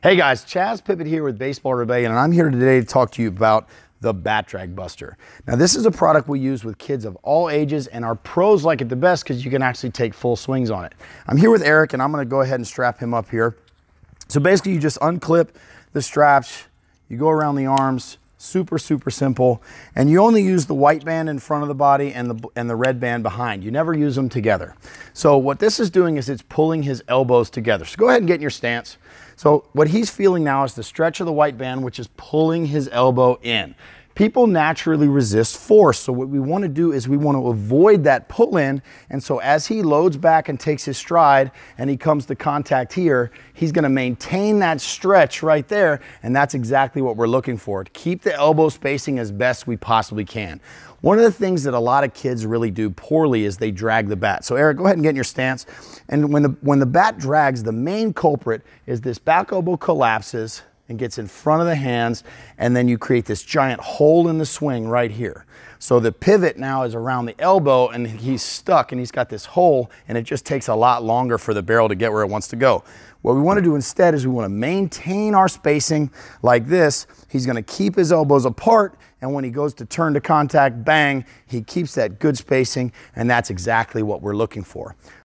Hey guys, Chas Pippitt here with Baseball Rebellion, and I'm here today to talk to you about the Bat Drag Buster. Now, this is a product we use with kids of all ages, and our pros like it the best because you can actually take full swings on it. I'm here with Eric, and I'm going to go ahead and strap him up here. So basically, you just unclip the straps, you go around the arms, super, super simple, and you only use the white band in front of the body and the, and the red band behind. You never use them together. So what this is doing is it's pulling his elbows together. So go ahead and get in your stance. So what he's feeling now is the stretch of the white band, which is pulling his elbow in. People naturally resist force. So what we want to do is we want to avoid that pull in. And so as he loads back and takes his stride and he comes to contact here, he's going to maintain that stretch right there. And that's exactly what we're looking for. To keep the elbow spacing as best we possibly can. One of the things that a lot of kids really do poorly is they drag the bat. So Eric, go ahead and get in your stance. And when the, when the bat drags, the main culprit is this back elbow collapses, and gets in front of the hands, and then you create this giant hole in the swing right here. So the pivot now is around the elbow and he's stuck and he's got this hole and it just takes a lot longer for the barrel to get where it wants to go. What we want to do instead is we want to maintain our spacing like this. He's going to keep his elbows apart and when he goes to turn to contact, bang, he keeps that good spacing and that's exactly what we're looking for.